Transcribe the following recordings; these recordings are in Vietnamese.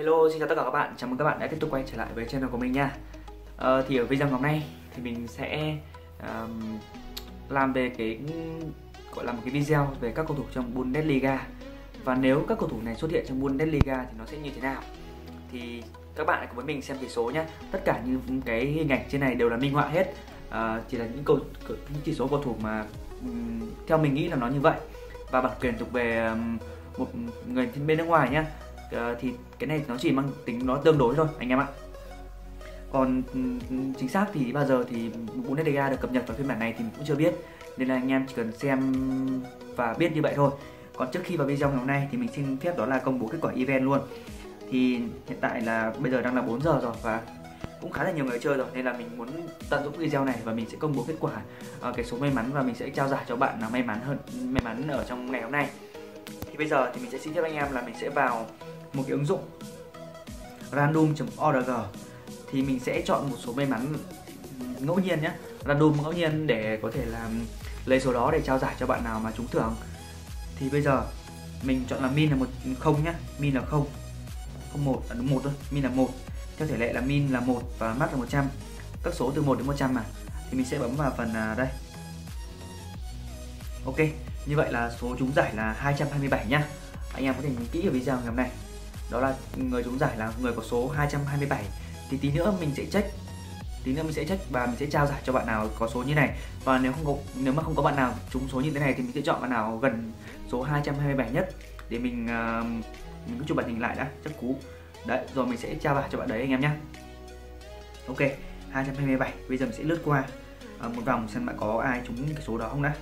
Hello, xin chào tất cả các bạn. Chào mừng các bạn đã tiếp tục quay trở lại với channel của mình nha. Ờ, thì ở video ngày hôm nay thì mình sẽ um, làm về cái gọi là một cái video về các cầu thủ trong Bundesliga và nếu các cầu thủ này xuất hiện trong Bundesliga thì nó sẽ như thế nào. Thì các bạn cùng với mình xem tỷ số nhé. Tất cả những cái hình ảnh trên này đều là minh họa hết. Uh, chỉ là những cầu những chỉ số cầu thủ mà um, theo mình nghĩ là nó như vậy và bản quyền thuộc về um, một người bên nước ngoài nhé uh, thì cái này nó chỉ mang tính nó tương đối thôi anh em ạ. Còn ừ, chính xác thì bao giờ thì Bundesliga được cập nhật vào phiên bản này thì mình cũng chưa biết. Nên là anh em chỉ cần xem và biết như vậy thôi. Còn trước khi vào video ngày hôm nay thì mình xin phép đó là công bố kết quả event luôn. Thì hiện tại là bây giờ đang là 4 giờ rồi và cũng khá là nhiều người chơi rồi nên là mình muốn tận dụng video này và mình sẽ công bố kết quả uh, cái số may mắn và mình sẽ trao giải cho bạn nào may mắn hơn may mắn ở trong ngày hôm nay bây giờ thì mình sẽ xin phép anh em là mình sẽ vào một cái ứng dụng random.org thì mình sẽ chọn một số may mắn ngẫu nhiên nhé. Random ngẫu nhiên để có thể làm, lấy số đó để trao giải cho bạn nào mà trúng thưởng. Thì bây giờ mình chọn là min là một, không nhá min là không. Không một là đúng, một thôi. Min là một. Theo thể lệ là min là một và max là 100 các số từ 1 đến 100 mà. Thì mình sẽ bấm vào phần à, đây. Ok như vậy là số trúng giải là 227 nhá. Anh em có thể nhìn kỹ ở video ngày hôm nay. Đó là người trúng giải là người có số 227 thì tí nữa mình sẽ check tí nữa mình sẽ check và mình sẽ trao giải cho bạn nào có số như này. Và nếu không có nếu mà không có bạn nào trúng số như thế này thì mình sẽ chọn bạn nào gần số 227 nhất. Để mình uh, mình cứ chụp bản hình lại đã chắc cú. Đấy rồi mình sẽ trao giải cho bạn đấy anh em nhé ok 227 bây giờ mình sẽ lướt qua. Uh, một vòng xem bạn có ai trúng cái số đó không đã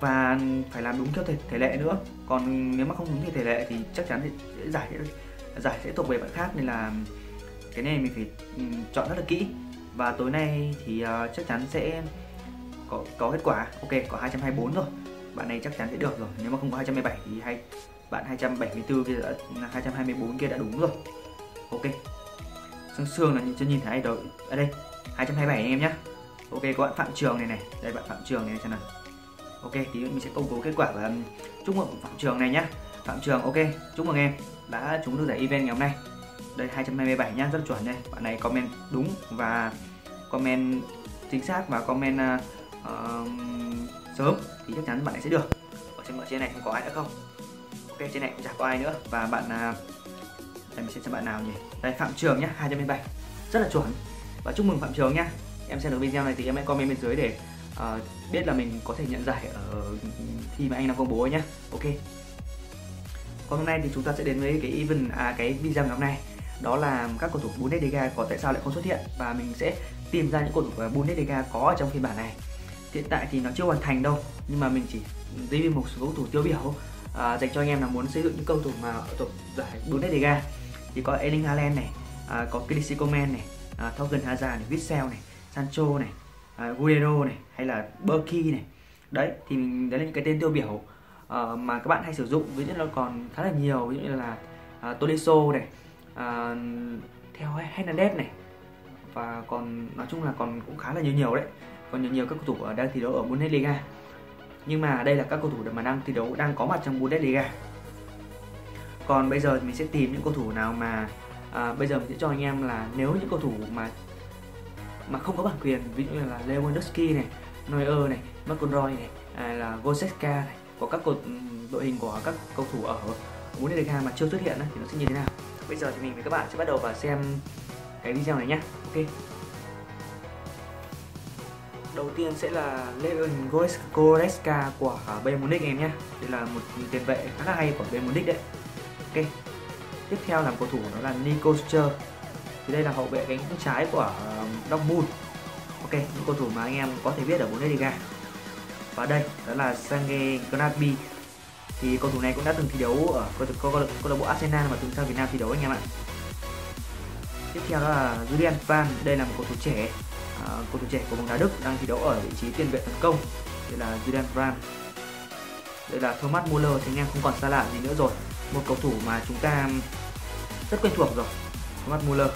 và phải làm đúng theo thể, thể lệ nữa. Còn nếu mà không đúng theo thể lệ thì chắc chắn thì giải giải sẽ thuộc về bạn khác nên là cái này mình phải chọn rất là kỹ. Và tối nay thì uh, chắc chắn sẽ có có kết quả. Ok có 224 rồi. Bạn này chắc chắn sẽ được rồi. Nếu mà không có 227 thì hay bạn 274 kia đã 224 kia đã đúng rồi. Ok. Xương xương là chưa nhìn thấy rồi ở đây 227 anh em nhé ok có bạn phạm trường này này. Đây bạn phạm trường này xem nào ok thì mình sẽ công bố kết quả và um, chúc mừng phạm trường này nhá. Phạm trường ok chúc mừng em. Đã trúng được giải event ngày hôm nay. Đây 227 nhá rất chuẩn đây. Bạn này comment đúng và comment chính xác và comment uh, uh, sớm thì chắc chắn bạn này sẽ được. Ở trên ở trên này không có ai nữa không? Ok trên này cũng chẳng có ai nữa. Và bạn uh, đây mình sẽ xem bạn nào nhỉ? Đây phạm trường nhá 227 rất là chuẩn. Và chúc mừng phạm trường nhá. Em xem được video này thì em hãy comment bên dưới để uh, biết là mình có thể nhận giải ở khi mà anh đang công bố nhé ok. Còn hôm nay thì chúng ta sẽ đến với cái event à cái video ngày hôm nay. Đó là các cầu thủ Bundesliga có tại sao lại không xuất hiện? Và mình sẽ tìm ra những cầu thủ Bundesliga có ở trong phiên bản này. Hiện tại thì nó chưa hoàn thành đâu nhưng mà mình chỉ review một số cầu thủ tiêu biểu à, dành cho anh em nào muốn xây dựng những cầu thủ mà ở thuộc giải Bundesliga. Thì có Erling Haaland này à, có Kingsley Coman này à, Thorgan Hazard này Witsel này Sancho này uh, Guerrero này hay là Berkey này. Đấy thì mình đấy là những cái tên tiêu biểu uh, mà các bạn hay sử dụng. Ví dụ là còn khá là nhiều ví dụ như là à, uh, Tolisso này uh, theo Hernandez này. Và còn nói chung là còn cũng khá là nhiều nhiều đấy. Còn nhiều nhiều các cầu thủ đang thi đấu ở Bundesliga. Nhưng mà đây là các cầu thủ mà đang thi đấu đang có mặt trong Bundesliga. Còn bây giờ thì mình sẽ tìm những cầu thủ nào mà à, bây giờ mình sẽ cho anh em là nếu những cầu thủ mà mà không có bản quyền ví dụ như là Lewandowski này, Neuer này, McConroy này, hay là Goretzka này, có các cột ừ, đội hình của các cầu thủ ở Bundesliga mà chưa xuất hiện thì nó sẽ như thế nào. Bây giờ thì mình với các bạn sẽ bắt đầu vào xem cái video này nhé. Ok. Đầu tiên sẽ là Leon Goretzka của Bayern Munich em nhé. Đây là một tiền vệ khá là hay của Bayern Munich đấy. Ok. Tiếp theo là cầu thủ đó là Nico Scher thì đây là hậu vệ cánh trái của Dortmund ok những cầu thủ mà anh em có thể biết ở Bundesliga. Và đây đó là Sange Gnabry. Thì cầu thủ này cũng đã từng thi đấu ở câu lạc bộ Arsenal và từng sang Việt Nam thi đấu anh em ạ. Tiếp theo đó là Julian Van. Đây là một cầu thủ trẻ à, cầu thủ trẻ của bóng đá Đức đang thi đấu ở vị trí tiền vệ tấn công. Đây là Julian Van. Đây là Thomas Muller thì anh em không còn xa lạ gì nữa rồi. Một cầu thủ mà chúng ta rất quen thuộc rồi Thomas Muller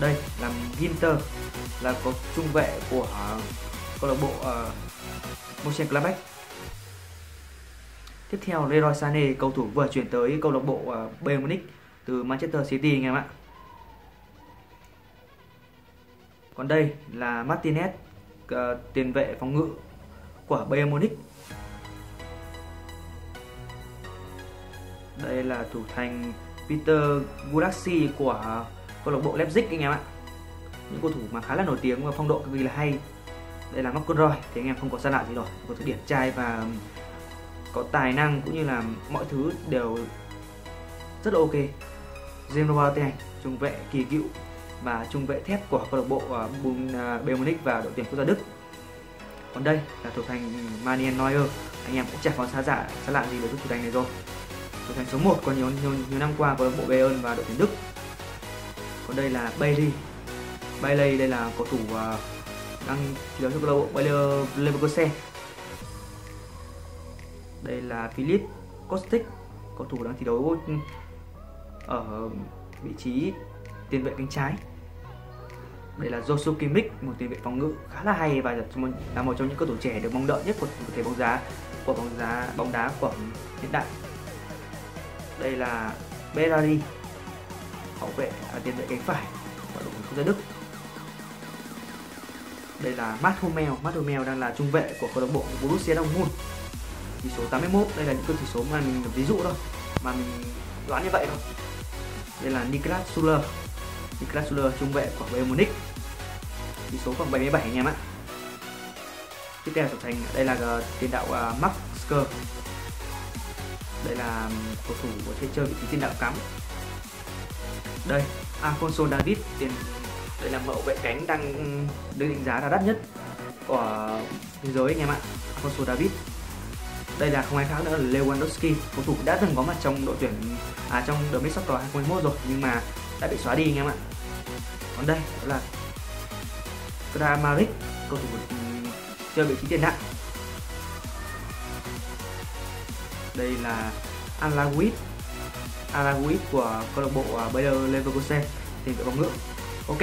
đây là Ginter là có trung vệ của à, câu lạc bộ à, uh, Mönchengladbach Tiếp theo Leroy Sané, cầu thủ vừa chuyển tới câu lạc bộ uh, Bayern Munich từ Manchester City anh em ạ. Còn đây là Martinez, uh, tiền vệ phòng ngự của Bayern Munich. Đây là thủ thành Peter Gulassi của câu lạc bộ Leipzig anh em ạ. Những cầu thủ mà khá là nổi tiếng và phong độ cực kỳ là hay. Đây là McConroy thì anh em không có xa lạ gì rồi, có thủ điển trai và có tài năng cũng như là mọi thứ đều rất là ok. James Boateng, trung vệ kỳ cựu và trung vệ thép của câu lạc bộ à, à, Bayern Munich và đội tuyển quốc gia Đức. Còn đây là thủ thành Manuel Neuer, anh em cũng chẳng có xa lạ xa lạ gì với thủ thành này rồi. Thủ thành số 1 còn nhiều nhiều, nhiều năm qua của bộ Bayern và đội tuyển Đức. Còn đây là Bailey. Bailey đây là cầu thủ uh, đang thi đấu cho câu lạc bộ Bayer Leverkusen. Đây là Philip Kostic, cầu thủ đang thi đấu ở vị trí tiền vệ cánh trái đây là Joshua Kimmich một tiền vệ phòng ngự khá là hay và là một trong những cầu thủ trẻ được mong đợi nhất của thể bóng đá của bóng đá bóng đá của hiện đại đây là Berardi hậu vệ à, tiền vệ cánh phải của đội tuyển quốc gia Đức. Đây là Matt Hummel Matt Hummel đang là trung vệ của câu lạc bộ Borussia Dortmund. Chỉ số 81 đây là những con chỉ số mà mình ví dụ thôi mà mình đoán như vậy thôi. Đây là Niklas Suller Niklas Suller trung vệ của Bayern Munich. Chỉ số khoảng 77 anh em ạ. Tiếp theo trở thành đây là tiền đạo uh, Max Kerr đây là cầu thủ có thể chơi vị trí tiền đạo cắm đây, Alfonso David, tiền. Đây là mẫu vệ cánh đang, được định giá là đắt nhất của thế giới anh em ạ, Alfonso David. Đây là không ai khác nữa là Lewandowski, cầu thủ đã từng có mặt trong đội tuyển à trong The Mix Soccer 2021 rồi, nhưng mà đã bị xóa đi anh em ạ. Còn đây đó là Kramaric cầu thủ ừ, chơi vị trí tiền đạo đây là Alawit Alaguit của câu lạc bộ à, Bayer Leverkusen thì đội bóng ngưỡng. Ok.